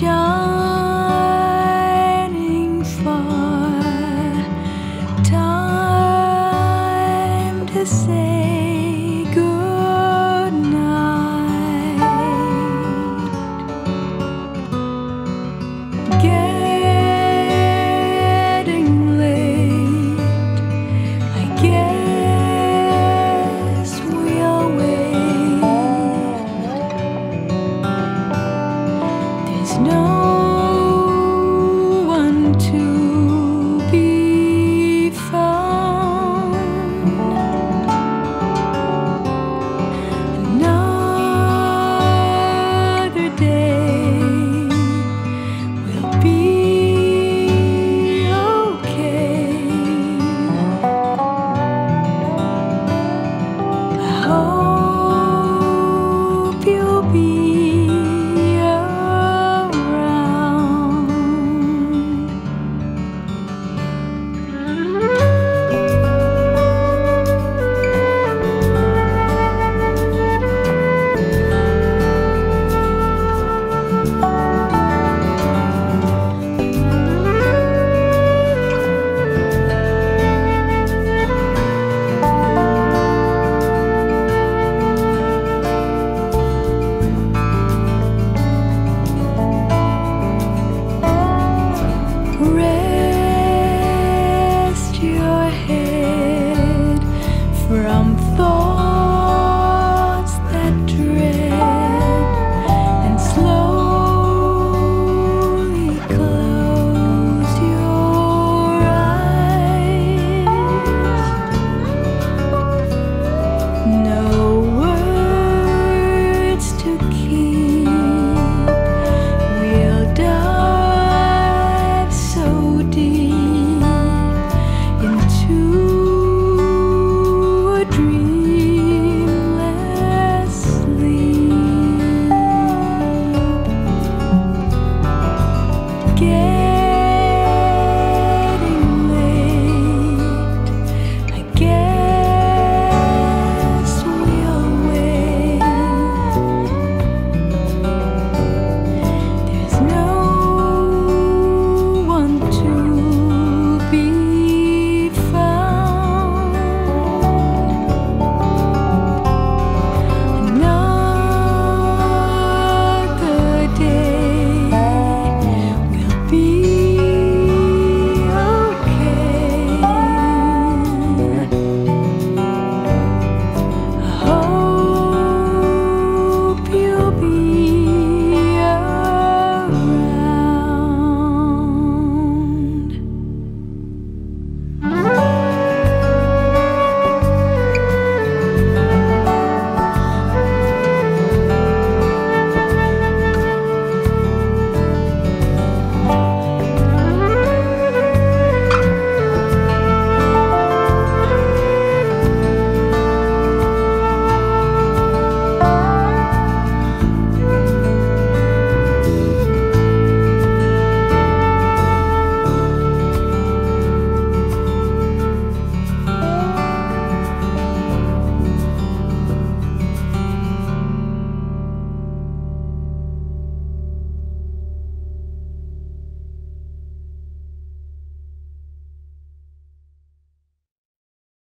shining far. Time to say